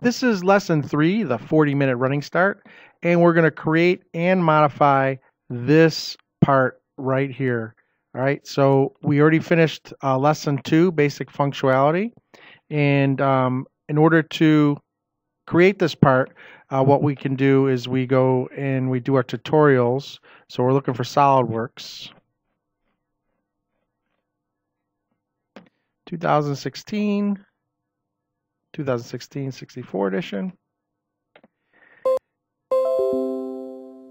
this is lesson three, the 40 minute running start, and we're going to create and modify this part right here. All right, so we already finished uh, lesson two, basic functionality. And um, in order to create this part, uh, what we can do is we go and we do our tutorials. So we're looking for SolidWorks. 2016, 2016 64 edition.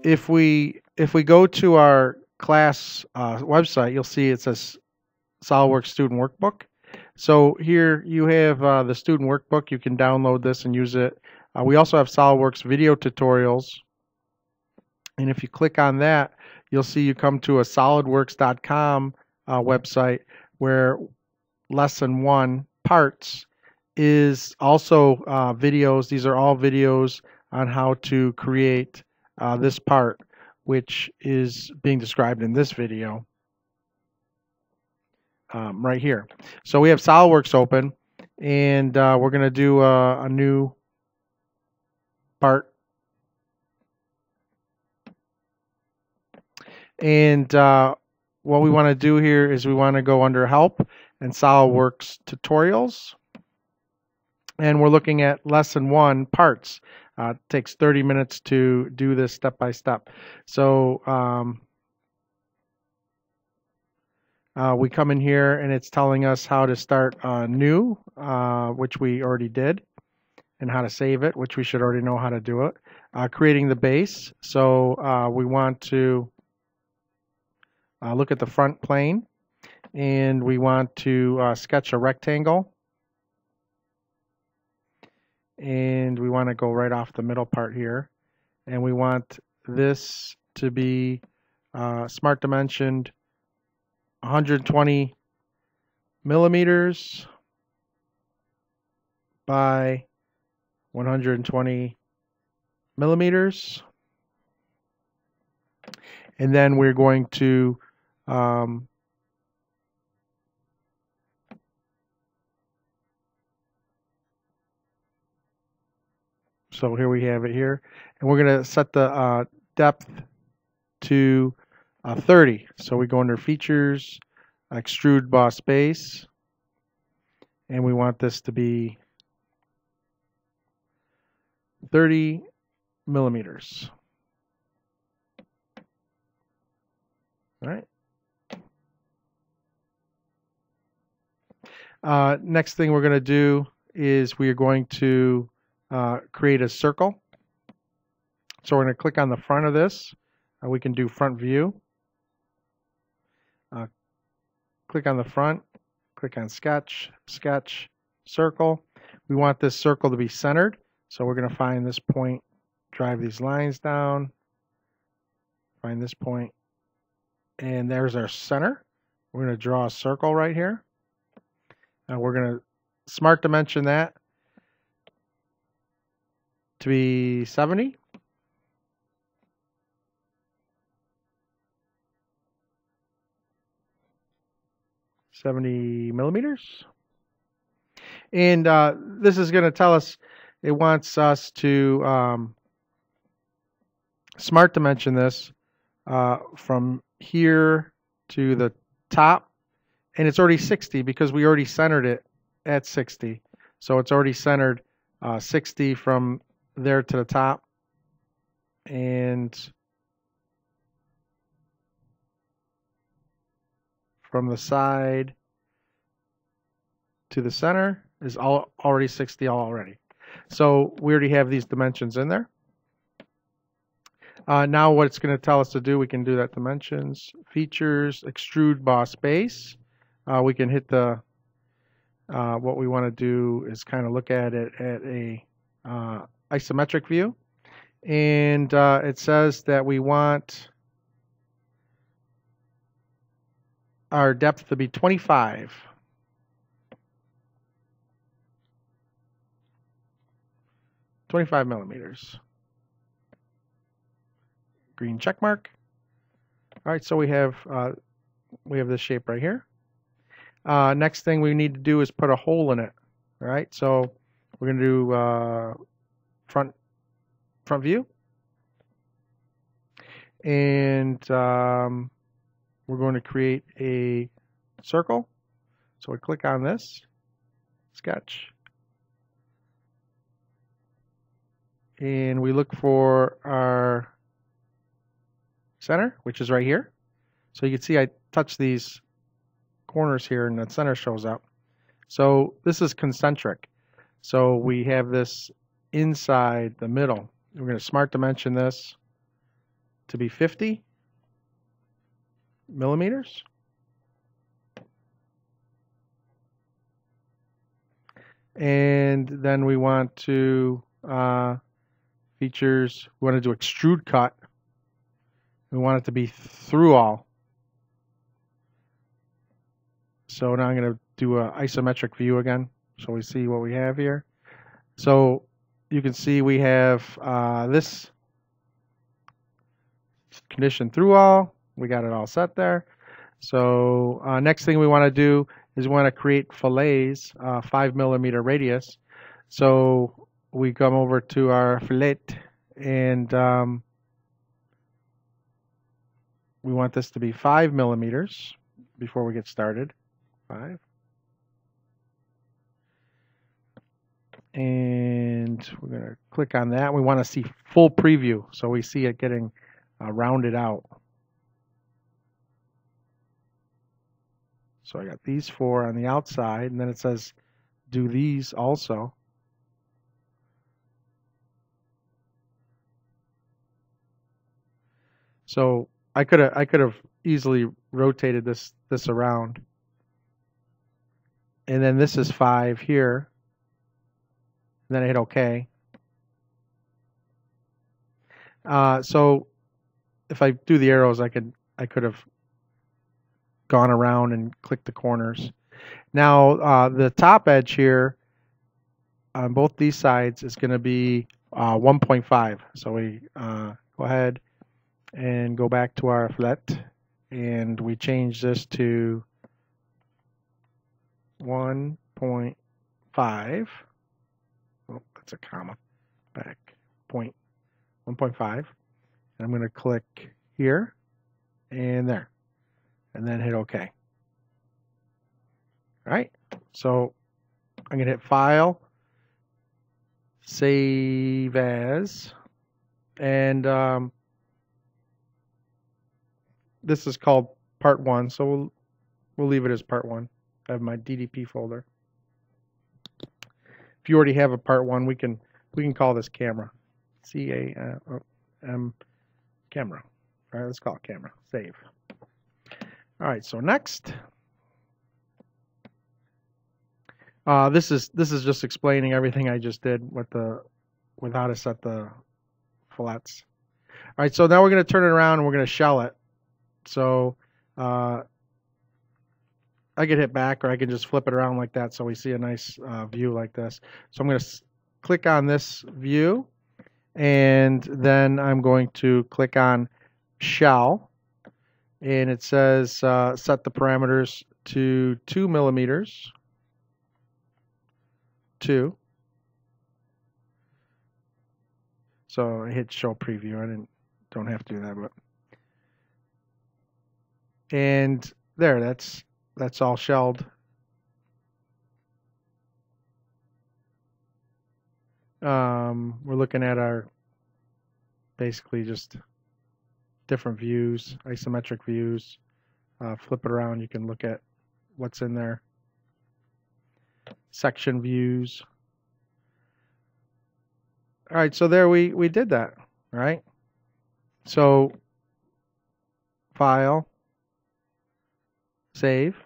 If we if we go to our class uh, website, you'll see it says SolidWorks Student Workbook. So here you have uh, the student workbook. You can download this and use it. Uh, we also have SolidWorks video tutorials. And if you click on that, you'll see you come to a solidworks.com uh, website where lesson one parts is also uh, videos. These are all videos on how to create uh, this part, which is being described in this video um, right here. So we have SolidWorks open, and uh, we're going to do a, a new part. And uh, what we want to do here is we want to go under Help and SolidWorks Tutorials. And we're looking at Lesson 1, Parts. Uh, it takes 30 minutes to do this step by step. So um, uh, we come in here and it's telling us how to start uh, new, uh, which we already did, and how to save it, which we should already know how to do it. Uh, creating the base, so uh, we want to look at the front plane, and we want to sketch a rectangle, and we want to go right off the middle part here, and we want this to be smart dimensioned 120 millimeters by 120 millimeters. And then we're going to um, so here we have it here. And we're going to set the uh, depth to uh, 30. So we go under features, extrude boss base, and we want this to be 30 millimeters. All right. Uh, next thing we're going to do is we are going to uh, create a circle. So we're going to click on the front of this. Uh, we can do front view. Uh, click on the front, click on sketch, sketch, circle. We want this circle to be centered. So we're going to find this point, drive these lines down, find this point, and there's our center. We're going to draw a circle right here. Now we're going to smart dimension that to be 70. 70 millimeters. And uh, this is going to tell us, it wants us to um, smart dimension this uh, from here to the top. And it's already 60 because we already centered it at 60. So it's already centered uh, 60 from there to the top. And from the side to the center is all already 60 already. So we already have these dimensions in there. Uh, now what it's going to tell us to do, we can do that dimensions, features, extrude boss base. Uh, we can hit the, uh, what we want to do is kind of look at it at a uh, isometric view. And uh, it says that we want our depth to be 25. Twenty-five millimeters. Green check mark. All right, so we have uh, we have this shape right here. Uh, next thing we need to do is put a hole in it. All right, so We're going to do uh, front front view. And um, we're going to create a circle. So we click on this, sketch. And we look for our center, which is right here. So you can see I touch these corners here and the center shows up. So this is concentric. So we have this inside the middle. We're going to smart dimension this to be 50 millimeters. And then we want to uh, features, we want to do extrude cut. We want it to be through all. So now I'm going to do an isometric view again so we see what we have here. So you can see we have uh, this condition through all. We got it all set there. So uh, next thing we want to do is we want to create fillets, uh, five millimeter radius. So we come over to our fillet and um, we want this to be five millimeters before we get started. Five. And we're going to click on that. We want to see full preview so we see it getting uh, rounded out. So I got these four on the outside, and then it says do these also. So I could have I could have easily rotated this this around. And then this is five here. Then I hit OK. Uh, so if I do the arrows, I could I could have gone around and clicked the corners. Now uh, the top edge here on both these sides is going to be uh, 1.5. So we uh, go ahead and go back to our fillet and we change this to 1.5. That's a comma. Back point 1.5. And I'm going to click here and there and then hit OK. All right, so I'm going to hit File, Save As, and um, this is called Part 1, so we'll, we'll leave it as Part 1. I have my DDP folder. If you already have a Part 1, we can we can call this camera. C-A-M camera. All right, let's call it camera. Save. All right, so next. Uh, this is this is just explaining everything I just did with the with how to set the fillets. All right, so now we're going to turn it around and we're going to shell it. So uh, I can hit back or I can just flip it around like that so we see a nice uh, view like this. So I'm going to click on this view and then I'm going to click on shell. And it says uh, set the parameters to two millimeters two. So I hit show preview. I didn't don't have to do that but. And there that's that's all shelled um, we're looking at our basically just different views, isometric views. Uh, flip it around, you can look at what's in there. Section views. All right, so there we, we did that, right? So, file, save.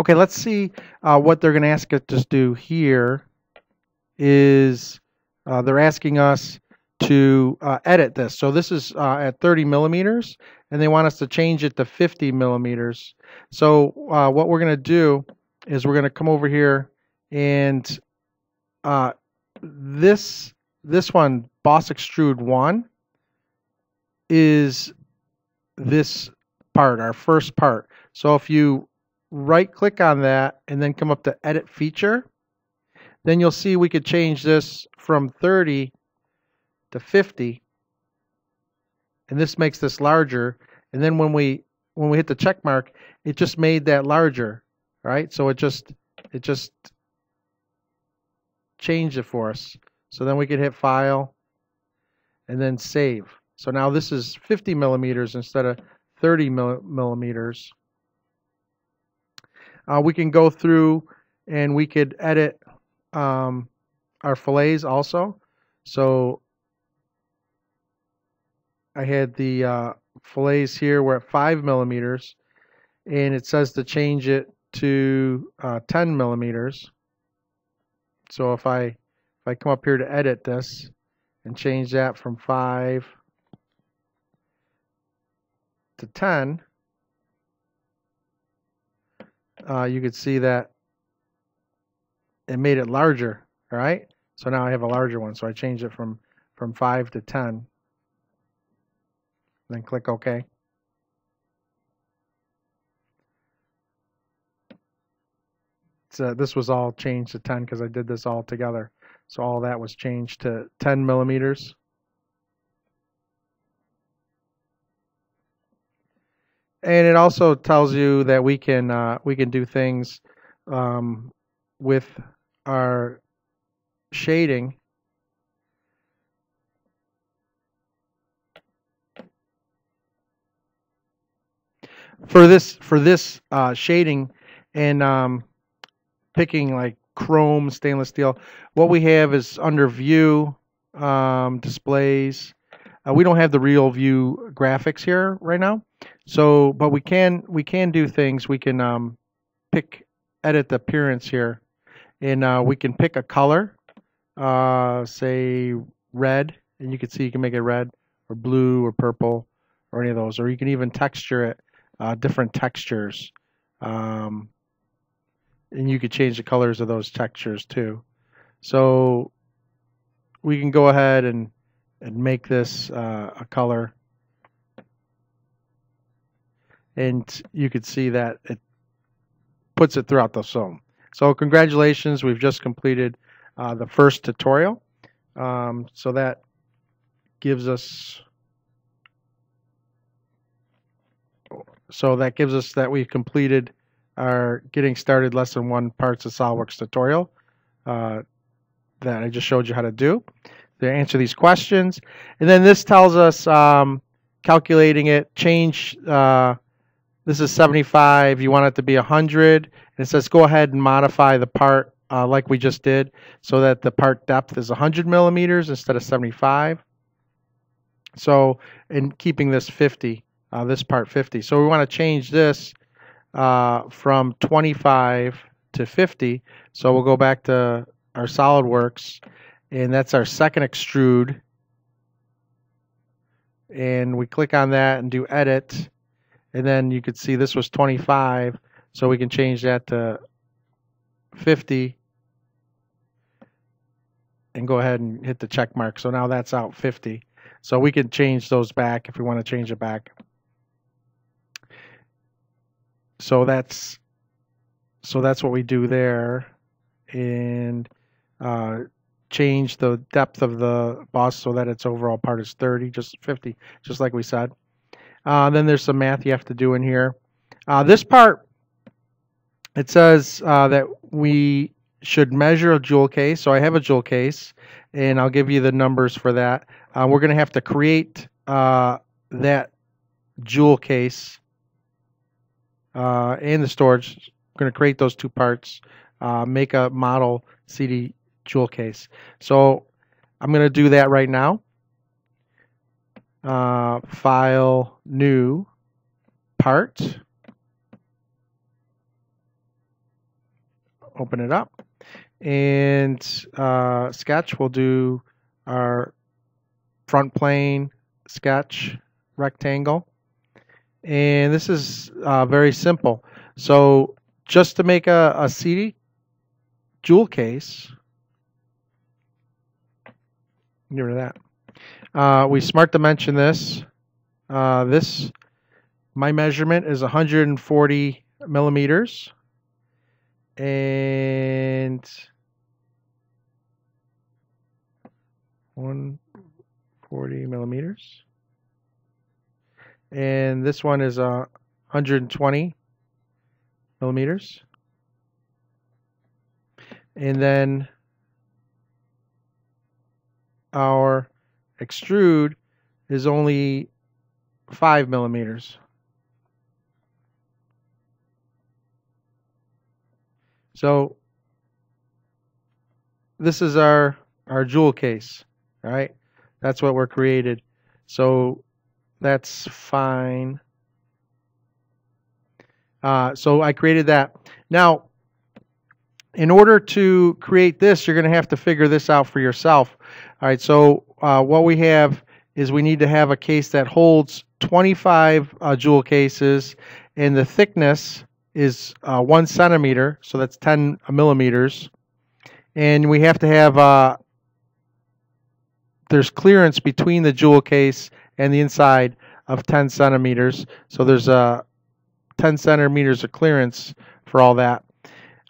Okay, let's see uh, what they're going to ask us to do here is uh, they're asking us to uh, edit this. So this is uh, at 30 millimeters, and they want us to change it to 50 millimeters. So uh, what we're going to do is we're going to come over here, and uh, this this one, Boss Extrude 1, is this part, our first part. So if you right click on that and then come up to edit feature, then you'll see we could change this from 30 to 50 and this makes this larger. And then when we when we hit the check mark it just made that larger right? So it just it just changed it for us. So then we could hit file and then save. So now this is 50 millimeters instead of 30 millimeters uh, we can go through and we could edit um, our fillets also so I had the uh, fillets here. We're at five millimeters, and it says to change it to uh, 10 millimeters. So if I if I come up here to edit this and change that from five to 10, uh, you could see that it made it larger. All right. So now I have a larger one. So I changed it from from five to 10 then click OK. So this was all changed to 10 because I did this all together. So all that was changed to 10 millimeters. And it also tells you that we can uh, we can do things um, with our shading for this for this uh, shading and um, picking like chrome, stainless steel, what we have is under view um, displays. Uh, we don't have the real view graphics here right now, so but we can we can do things. We can um, pick edit the appearance here, and uh, we can pick a color, uh, say red, and you can see you can make it red or blue or purple or any of those, or you can even texture it uh, different textures. Um, and you could change the colors of those textures too. So we can go ahead and, and make this uh, a color. And you could see that it puts it throughout the film. So congratulations, we've just completed uh, the first tutorial. Um, so that gives us So that gives us that we've completed our getting started lesson one parts of SOLIDWORKS tutorial uh, that I just showed you how to do. To answer these questions. And then this tells us um, calculating it, change, uh, this is 75, you want it to be 100. And it says go ahead and modify the part uh, like we just did so that the part depth is 100 millimeters instead of 75. So, in keeping this 50 uh, this part 50. So we want to change this uh, from 25 to 50. So we'll go back to our SolidWorks, and that's our second extrude. And we click on that and do edit. And then you could see this was 25. So we can change that to 50 and go ahead and hit the check mark. So now that's out 50. So we can change those back if we want to change it back so that's so that's what we do there and uh, change the depth of the boss so that its overall part is 30 just 50 just like we said. Uh, then there's some math you have to do in here. Uh, this part it says uh, that we should measure a jewel case. So I have a jewel case and I'll give you the numbers for that. Uh, we're gonna have to create uh, that jewel case uh, and the storage. We're going to create those two parts, make a model CD jewel case. So I'm going to do that right now. Uh, file, new, part. Open it up. And uh, sketch, we'll do our front plane sketch rectangle. And this is uh, very simple. So just to make a, a CD jewel case, Get rid of that. Uh, we smart dimension this. Uh, this, my measurement is 140 millimeters. And 140 millimeters. And this one is uh, 120 millimeters. And then our extrude is only five millimeters. So this is our our jewel case, right? That's what we're created. So that's fine. Uh, so I created that. Now, in order to create this, you're going to have to figure this out for yourself. All right, so uh, what we have is we need to have a case that holds 25 uh, jewel cases, and the thickness is uh, one centimeter, so that's 10 millimeters. And we have to have uh, there's clearance between the jewel case and the inside of 10 centimeters. So there's a uh, 10 centimeters of clearance for all that.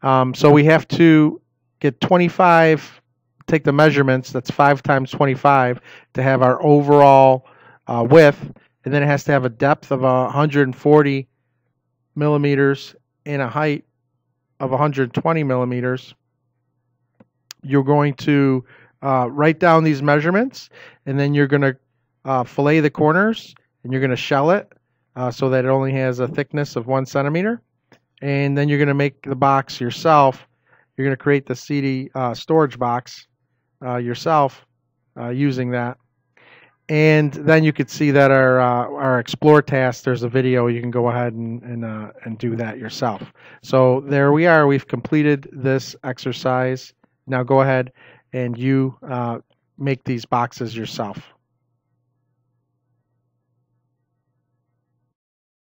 Um, so we have to get 25, take the measurements, that's 5 times 25, to have our overall uh, width. And then it has to have a depth of 140 millimeters and a height of 120 millimeters. You're going to uh, write down these measurements, and then you're going to uh, fillet the corners, and you're going to shell it uh, so that it only has a thickness of one centimeter and then you're going to make the box yourself. You're going to create the CD uh, storage box uh, yourself uh, using that. And then you could see that our uh, our explore task. There's a video. You can go ahead and and uh, and do that yourself. So there we are. We've completed this exercise. Now go ahead and you make these boxes yourself.